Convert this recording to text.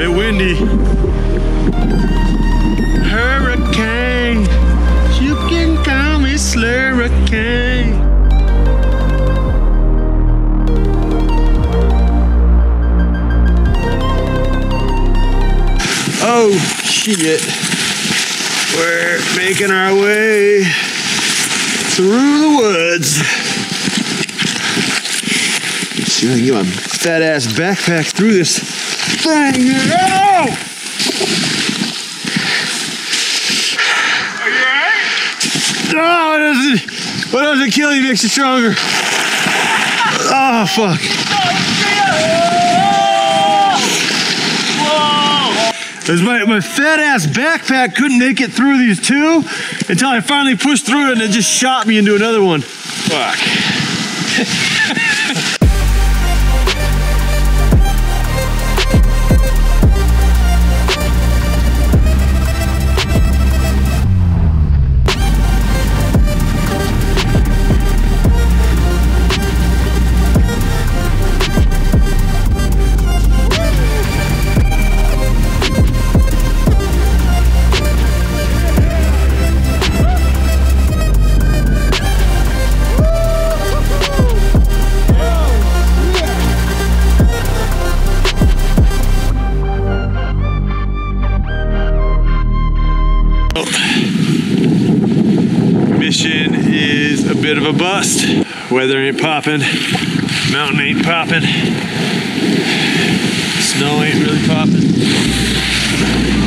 bit windy. Hurricane, you can call me Slurricane. Oh shit, we're making our way through the woods. See if I can get my fat ass backpack through this thing. Oh! Are you alright? No, it doesn't. What doesn't kill you makes you stronger. Oh, fuck. Whoa! Because my, my fat ass backpack couldn't make it through these two until I finally pushed through it and it just shot me into another one. Fuck. Mission is a bit of a bust. Weather ain't popping, mountain ain't popping, snow ain't really popping.